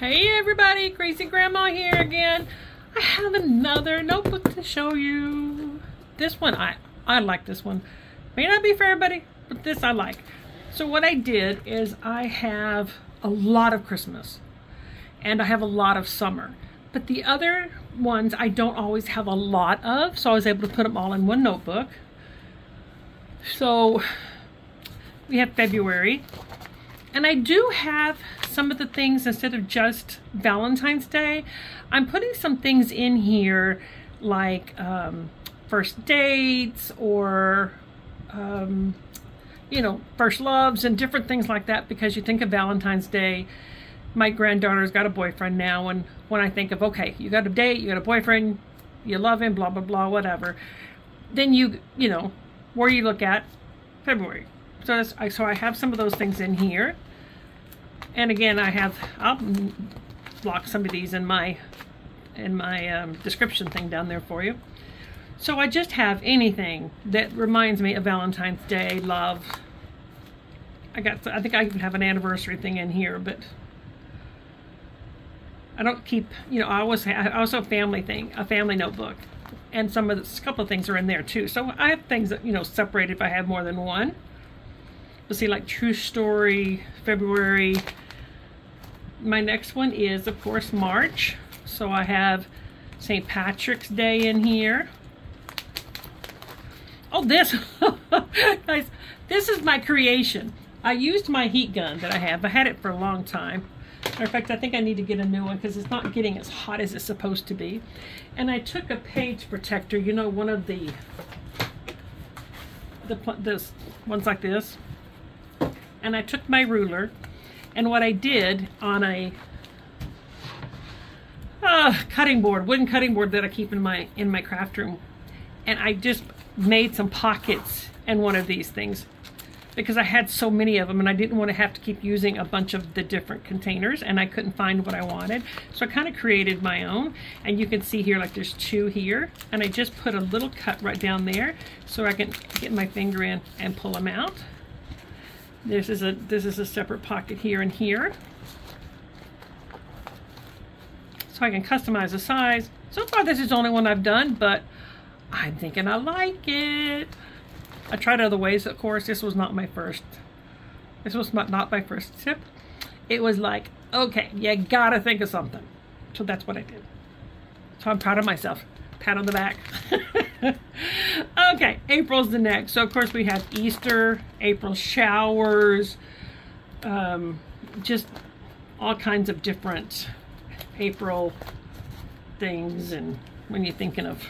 Hey everybody, Crazy Grandma here again. I have another notebook to show you. This one, I, I like this one. May not be for everybody, but this I like. So what I did is I have a lot of Christmas and I have a lot of summer. But the other ones I don't always have a lot of, so I was able to put them all in one notebook. So we have February, and I do have some of the things instead of just Valentine's Day. I'm putting some things in here like um, first dates or, um, you know, first loves and different things like that because you think of Valentine's Day. My granddaughter's got a boyfriend now, and when I think of, okay, you got a date, you got a boyfriend, you love him, blah, blah, blah, whatever, then you, you know, where you look at February. So, I so I have some of those things in here. And again, I have, I'll block some of these in my, in my um, description thing down there for you. So I just have anything that reminds me of Valentine's Day, love. I got, I think I even have an anniversary thing in here, but I don't keep, you know, I always have, also a family thing, a family notebook. And some of the, a couple of things are in there too. So I have things that, you know, separate if I have more than one. You'll see like True Story, February. My next one is, of course, March. So I have St. Patrick's Day in here. Oh, this, guys, this is my creation. I used my heat gun that I have. I had it for a long time. Matter of fact, I think I need to get a new one because it's not getting as hot as it's supposed to be. And I took a page protector, you know, one of the, the this ones like this and I took my ruler and what I did on a uh, cutting board, wooden cutting board that I keep in my in my craft room, and I just made some pockets in one of these things because I had so many of them and I didn't want to have to keep using a bunch of the different containers and I couldn't find what I wanted. So I kind of created my own and you can see here like there's two here and I just put a little cut right down there so I can get my finger in and pull them out. This is a this is a separate pocket here and here. So I can customize the size. So far this is the only one I've done, but I'm thinking I like it. I tried other ways, of course. This was not my first. This was not my first tip. It was like, okay, you gotta think of something. So that's what I did. So I'm proud of myself. Pat on the back. okay, April's the next. So of course we have Easter, April showers, um, just all kinds of different April things and when you're thinking of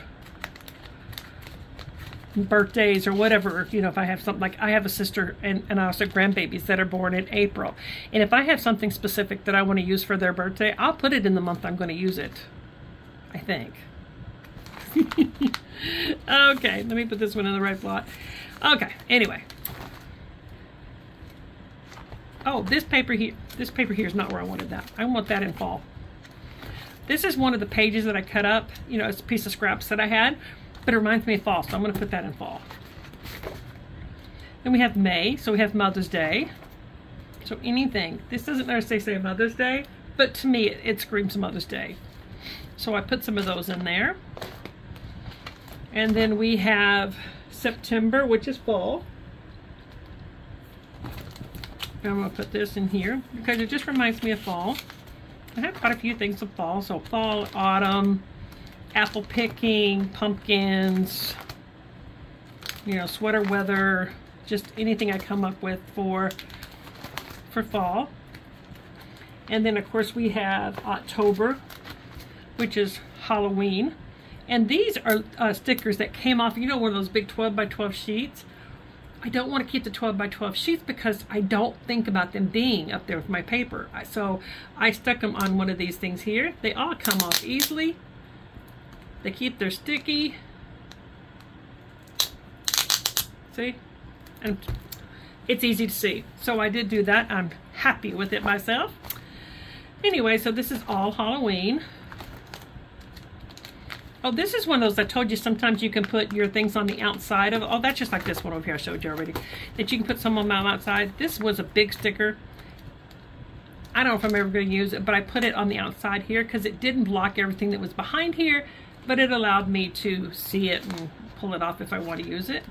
birthdays or whatever, you know, if I have something like I have a sister and, and I also grandbabies that are born in April. And if I have something specific that I want to use for their birthday, I'll put it in the month I'm going to use it. I think. okay, let me put this one in the right slot. Okay, anyway. Oh, this paper here, this paper here is not where I wanted that. I want that in fall. This is one of the pages that I cut up. You know, it's a piece of scraps that I had, but it reminds me of fall, so I'm going to put that in fall. Then we have May, so we have Mother's Day. So anything. This doesn't necessarily say Mother's Day, but to me, it, it screams Mother's Day. So I put some of those in there. And then we have September, which is fall. I'm going to put this in here because it just reminds me of fall. I have quite a few things of fall. So fall, autumn, apple picking, pumpkins, you know, sweater weather, just anything I come up with for, for fall. And then of course we have October, which is Halloween. And these are uh, stickers that came off, you know, one of those big 12 by 12 sheets. I don't want to keep the 12 by 12 sheets because I don't think about them being up there with my paper. So I stuck them on one of these things here. They all come off easily. They keep their sticky. See? And it's easy to see. So I did do that. I'm happy with it myself. Anyway, so this is all Halloween. Oh, this is one of those I told you sometimes you can put your things on the outside of. Oh, that's just like this one over here I showed you already. That you can put some of them outside. This was a big sticker. I don't know if I'm ever going to use it, but I put it on the outside here because it didn't block everything that was behind here, but it allowed me to see it and pull it off if I want to use it.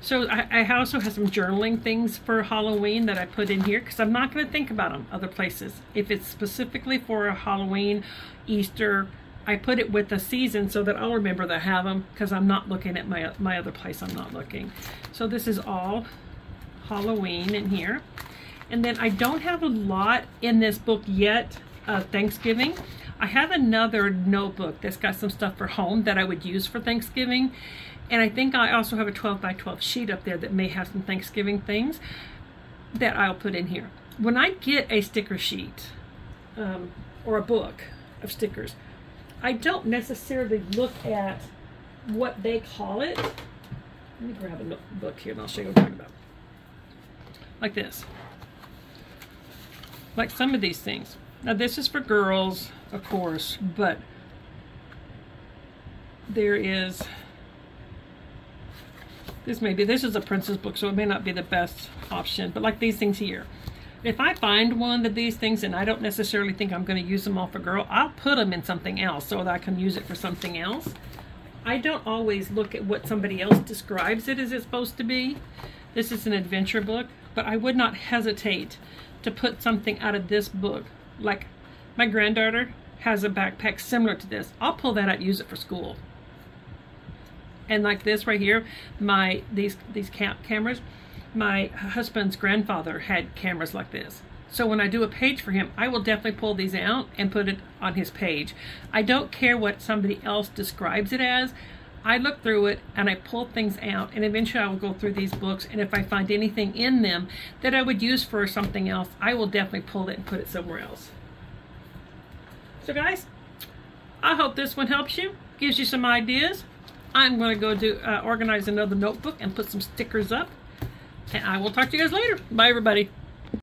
So I, I also have some journaling things for Halloween that I put in here because I'm not going to think about them other places. If it's specifically for a Halloween, Easter, I put it with the season so that I'll remember to have them because I'm not looking at my, my other place. I'm not looking. So this is all Halloween in here. And then I don't have a lot in this book yet of Thanksgiving. I have another notebook that's got some stuff for home that I would use for Thanksgiving. And I think I also have a 12 by 12 sheet up there that may have some Thanksgiving things that I'll put in here. When I get a sticker sheet um, or a book of stickers, I don't necessarily look at what they call it. Let me grab a book here and I'll show you what I'm talking about. Like this. Like some of these things. Now this is for girls, of course, but there is this may be, this is a princess book, so it may not be the best option, but like these things here. If I find one of these things and I don't necessarily think I'm going to use them all for girl, I'll put them in something else so that I can use it for something else. I don't always look at what somebody else describes it as it's supposed to be. This is an adventure book, but I would not hesitate to put something out of this book. Like my granddaughter has a backpack similar to this. I'll pull that out use it for school and like this right here my these these cam cameras my husband's grandfather had cameras like this. So when I do a page for him I will definitely pull these out and put it on his page. I don't care what somebody else describes it as. I look through it and I pull things out and eventually I will go through these books and if I find anything in them that I would use for something else I will definitely pull it and put it somewhere else. So guys I hope this one helps you gives you some ideas. I'm going to go do uh, organize another notebook and put some stickers up. And I will talk to you guys later. Bye, everybody.